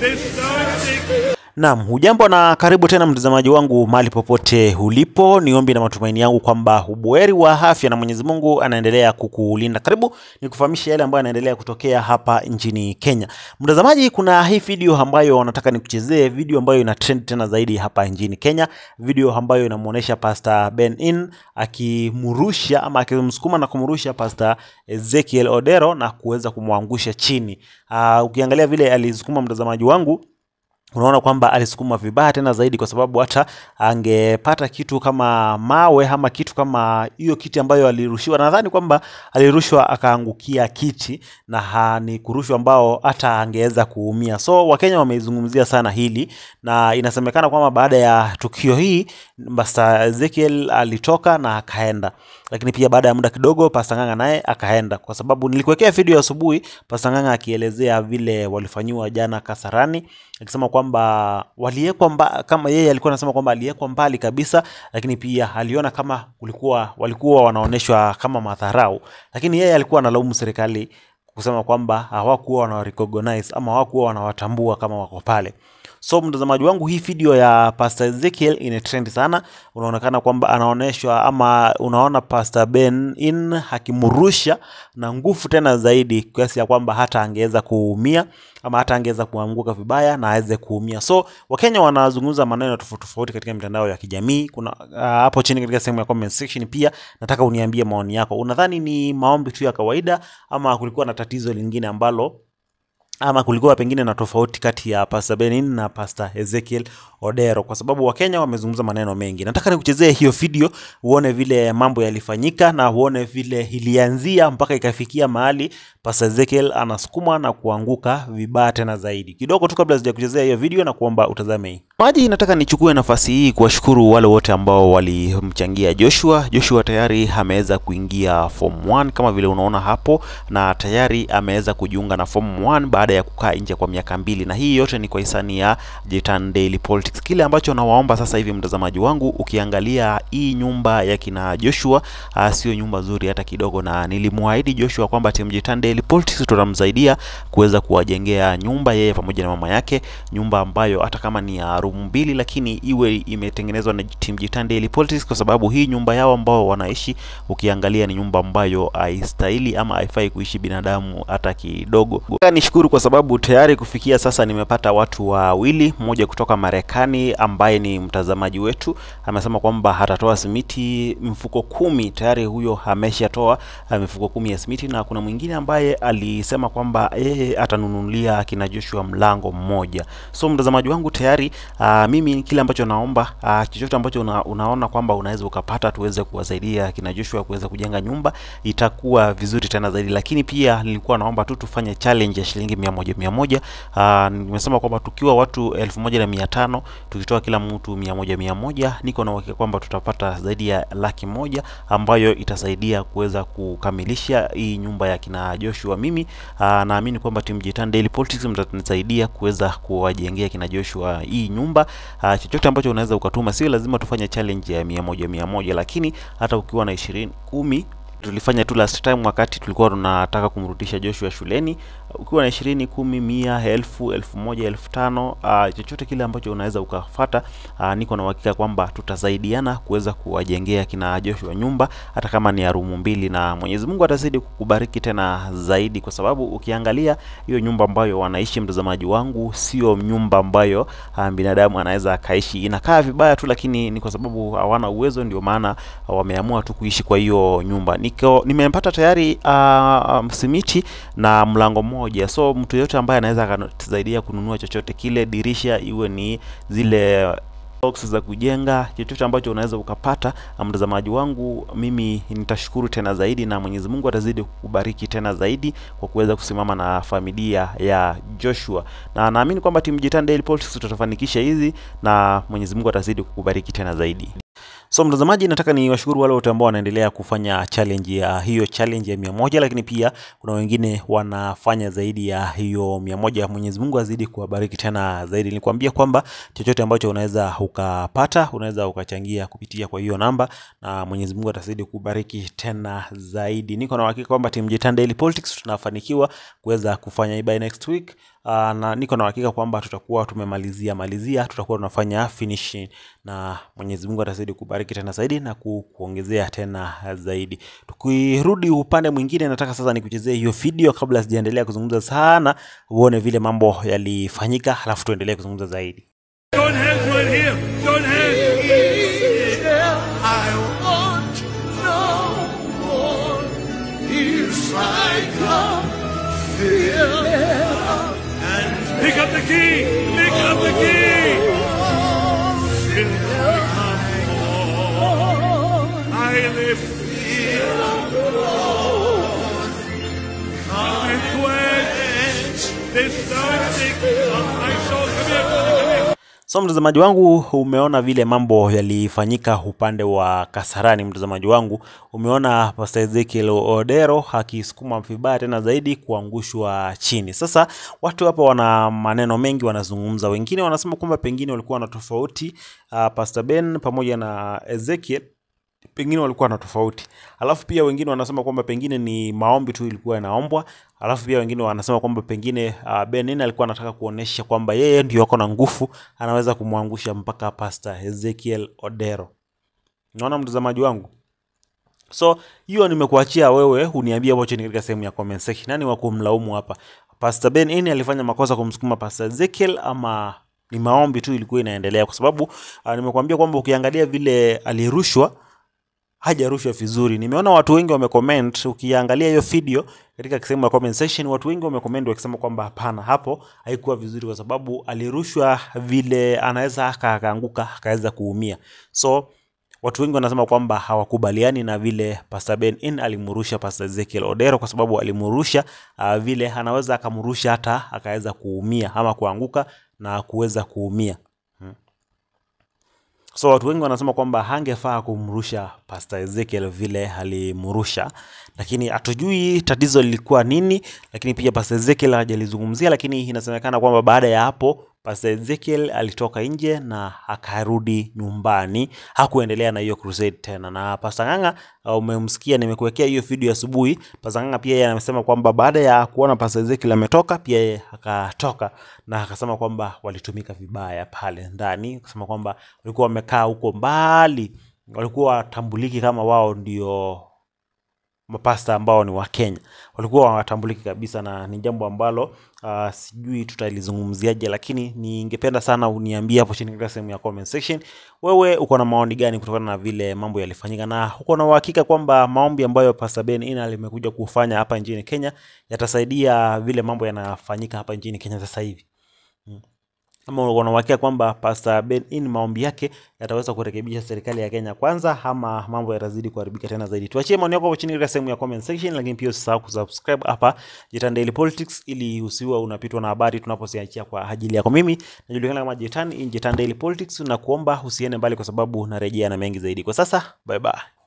Destroy the Naam, hujambo na karibu tena mtazamaji wangu mahali popote ulipo. Ni ombi na matumaini yangu kwamba ubuheri wa afya na Mwenyezi Mungu anaendelea kukulinda. Karibu nikufahamishe yale ambayo yanaendelea kutokea hapa nchini Kenya. Mtazamaji, kuna hii video ambayo nataka nikuchezee, video ambayo ina trend tena zaidi hapa nchini Kenya, video ambayo inamuonesha Pastor Ben In akimrusha ama akimsukuma na kumrusha Pastor Ezekiel Odero na kuweza kumwangusha chini. Uh, ukiangalia vile alisukuma mtazamaji wangu unaona kwamba alisukuma vibaya tena zaidi, kwa sababu hata angepata kitu kama mawe ama kitu kama hiyo kiti ambayo alirushiwa, nadhani kwamba alirushwa akaangukia kiti na ni kurushwa ambao hata angeweza kuumia. So Wakenya wameizungumzia sana hili, na inasemekana kwamba baada ya tukio hii Mr. Ezekiel alitoka na akaenda, lakini pia baada ya muda kidogo Pasanganga Ng'ang'a naye akaenda, kwa sababu nilikuwekea video asubuhi Pasanganga Ng'ang'a akielezea vile walifanyiwa jana Kasarani akisema kwamba waliwekwa kama yeye alikuwa anasema kwamba aliwekwa mbali kabisa, lakini pia aliona kama kulikuwa walikuwa wanaonyeshwa kama madharau, lakini yeye alikuwa analaumu serikali kusema kwamba hawakuwa wanawarecognize ama hawakuwa wanawatambua kama wako pale. So mtazamaji wangu, hii video ya Pastor Ezekiel ina trend sana, unaonekana kwamba anaonyeshwa ama unaona Pastor Ben In akimrusha na nguvu tena zaidi, kiasi ya kwamba hata angeweza kuumia ama hata angeweza kuanguka vibaya na aweze kuumia. So Wakenya wanazungumza maneno tofauti tofauti katika mitandao ya kijamii. Kuna uh, hapo chini katika sehemu ya comment section pia nataka uniambie maoni yako. Unadhani ni maombi tu ya kawaida ama kulikuwa na tatizo lingine ambalo ama kulikuwa pengine na tofauti kati ya pasta Benin na pasta Ezekiel Odero, kwa sababu Wakenya wamezungumza maneno mengi. Nataka nikuchezee hiyo video uone vile mambo yalifanyika na uone vile ilianzia mpaka ikafikia mahali Pastor Ezekiel anasukuma na kuanguka vibaya tena zaidi. Kidogo tu kabla sijakuchezea hiyo video na kuomba utazame hii. Maji, nataka nichukue nafasi hii kuwashukuru wale wote ambao walimchangia Joshua. Joshua tayari ameweza kuingia form 1 kama vile unaona hapo, na tayari ameweza kujiunga na form 1 baada ya kukaa nje kwa miaka mbili, na hii yote ni kwa hisani ya Jitan Daily Politics. Kile ambacho nawaomba sasa hivi, mtazamaji wangu, ukiangalia hii nyumba ya kina Joshua uh, sio nyumba nzuri hata kidogo, na nilimwahidi Joshua kwamba timu Jitan Daily Politics tutamsaidia kuweza kuwajengea nyumba yeye pamoja na mama yake, nyumba ambayo hata kama ni ya room mbili, lakini iwe imetengenezwa na timu Jitan Daily Politics, kwa sababu hii nyumba yao ambao wanaishi, ukiangalia ni nyumba ambayo haistahili ama haifai kuishi binadamu hata kidogo. Nishukuru kwa sababu tayari kufikia sasa nimepata watu wawili, mmoja kutoka Marekani ambaye ni mtazamaji wetu amesema kwamba atatoa simiti mfuko kumi. Tayari huyo ameshatoa mifuko kumi ya simiti, na kuna mwingine ambaye alisema kwamba yeye atanunulia kina Joshua mlango mmoja. So mtazamaji wangu tayari uh, mimi kile ambacho naomba uh, chochote ambacho una, unaona kwamba unaweza ukapata tuweze kuwasaidia kina Joshua kuweza kujenga nyumba itakuwa vizuri tena zaidi, lakini pia nilikuwa naomba tu tufanye challenge ya shilingi mia moja mia moja. Uh, nimesema kwamba tukiwa watu elfu moja na mia tano tukitoa kila mtu mia moja mia moja, niko na uhakika kwamba tutapata zaidi ya laki moja ambayo itasaidia kuweza kukamilisha hii nyumba ya kina Joshua. Mimi uh, naamini kwamba timu Jitan Daily Politics mtanisaidia kuweza kuwajengea kina Joshua hii nyumba. Aa, chochote ambacho unaweza ukatuma, sio lazima tufanye challenge ya mia moja mia moja, lakini hata ukiwa na ishirini kumi tulifanya tu last time wakati tulikuwa tunataka kumrudisha Joshua shuleni. Ukiwa na ishirini, kumi, mia, elfu, elfu moja, elfu tano, uh, chochote kile ambacho unaweza ukafata, uh, niko na uhakika kwamba tutasaidiana kuweza kuwajengea kina Joshua nyumba hata kama ni ya rumu mbili, na Mwenyezi Mungu atazidi kukubariki tena zaidi, kwa sababu ukiangalia hiyo nyumba ambayo wanaishi, mtazamaji wangu, sio nyumba ambayo uh, binadamu anaweza akaishi. Inakaa vibaya tu, lakini ni kwa sababu hawana uwezo, ndio maana uh, wameamua tu kuishi kwa hiyo nyumba. Niko nimempata tayari uh, um, simiti na mlango mmoja, so mtu yote ambaye anaweza akatusaidia kununua chochote kile, dirisha iwe ni zile box za kujenga, chochote ambacho unaweza ukapata, mtazamaji wangu, mimi nitashukuru tena zaidi, na Mwenyezi Mungu atazidi kubariki tena zaidi kwa kuweza kusimama na familia ya Joshua, na naamini kwamba timu Jitan Daily Politics tutafanikisha hizi, na Mwenyezi Mungu atazidi kukubariki tena zaidi. So mtazamaji, nataka ni washukuru wale wote ambao wanaendelea kufanya challenge ya hiyo challenge ya mia moja, lakini pia kuna wengine wanafanya zaidi ya hiyo mia moja. Mwenyezi Mungu azidi kuwabariki tena zaidi. Nilikwambia kwamba chochote ambacho unaweza ukapata unaweza ukachangia kupitia kwa hiyo namba, na Mwenyezi Mungu atazidi kubariki tena zaidi. Niko na uhakika kwamba Jitan Daily Politics tunafanikiwa kuweza kufanya hii next week. Uh, na niko na uhakika kwamba tutakuwa tumemalizia malizia, tutakuwa tunafanya finishing na Mwenyezi Mungu atazidi kubariki tena zaidi na kukuongezea tena zaidi. Tukirudi upande mwingine, nataka sasa nikuchezee hiyo video kabla sijaendelea kuzungumza sana, uone vile mambo yalifanyika, halafu tuendelee kuzungumza zaidi. The key. Pick up the key. Till I come home. I live Come and quench this thirsting of my soul. Come here. Here. So mtazamaji wangu, umeona vile mambo yalifanyika upande wa Kasarani. Mtazamaji wangu, umeona Pastor Ezekiel Odero akisukuma vibaya tena zaidi kuangushwa chini. Sasa watu hapa wana maneno mengi wanazungumza, wengine wanasema kwamba pengine walikuwa na tofauti uh, Pastor Ben pamoja na Ezekiel pengine walikuwa na tofauti. Alafu pia wengine wanasema kwamba pengine ni maombi tu ilikuwa inaombwa. Alafu pia wengine wanasema kwamba pengine uh, Benin alikuwa anataka kuonesha kwamba yeye ndio ako na nguvu, anaweza kumwangusha mpaka Pastor Ezekiel Odero. Unaona mtazamaji wangu? So hiyo nimekuachia wewe uniambie hapo chini katika sehemu ya comment section. Nani wa kumlaumu hapa? Pastor Ben Ini alifanya makosa kumsukuma Pastor Ezekiel ama ni maombi tu ilikuwa inaendelea? Kwa sababu uh, nimekuambia kwamba ukiangalia vile alirushwa hajarushwa vizuri. Nimeona watu wengi wamecomment, ukiangalia hiyo video katika sehemu ya comment section, watu wengi wamecomment wakisema kwamba hapana, hapo haikuwa vizuri, kwa sababu alirushwa vile anaweza akaanguka akaweza kuumia. So watu wengi wanasema kwamba hawakubaliani na vile Pastor Ben In alimrusha Pastor Ezekiel Odero, kwa sababu alimrusha uh, vile anaweza akamrusha hata akaweza kuumia ama kuanguka na kuweza kuumia. So watu wengi wanasema kwamba hangefaa kumrusha Pastor Ezekiel vile alimrusha, lakini hatujui tatizo lilikuwa nini. Lakini pia Pastor Ezekiel hajalizungumzia, lakini inasemekana kwamba baada ya hapo Pastor Ezekiel alitoka nje na akarudi nyumbani, hakuendelea na hiyo crusade tena. Na Pastor Ng'ang'a uh, umemsikia, nimekuwekea hiyo video asubuhi. Pastor Ng'ang'a pia yeye amesema kwamba baada ya kuona Pastor Ezekiel ametoka, pia yeye akatoka na akasema kwamba walitumika vibaya pale ndani, akasema kwamba walikuwa wamekaa huko mbali, walikuwa watambuliki kama wao ndio mapasta ambao ni wa Kenya. Walikuwa hawatambuliki kabisa, na ni jambo ambalo uh, sijui tutalizungumziaje, lakini ningependa sana uniambie hapo chini katika sehemu ya comment section, wewe uko na maoni gani kutokana na vile mambo yalifanyika, na uko na uhakika kwamba maombi ambayo Pastor Ben Inal limekuja kufanya hapa nchini Kenya yatasaidia vile mambo yanafanyika hapa nchini Kenya sasa hivi? Ama wanauhakika kwamba Pastor Ben In maombi yake yataweza kurekebisha serikali ya Kenya kwanza, ama mambo yatazidi kuharibika tena zaidi? Tuachie maoni yako hapo chini katika sehemu ya comment section, lakini pia usisahau kusubscribe hapa Jitan Daily Politics ili usiwe unapitwa na habari tunaposiachia kwa ajili yako. Mimi najulikana kama Jitan in Jitan Daily Politics, na kuomba usiende mbali kwa sababu narejea na mengi zaidi. Kwa sasa, bye bye.